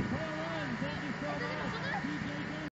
Hole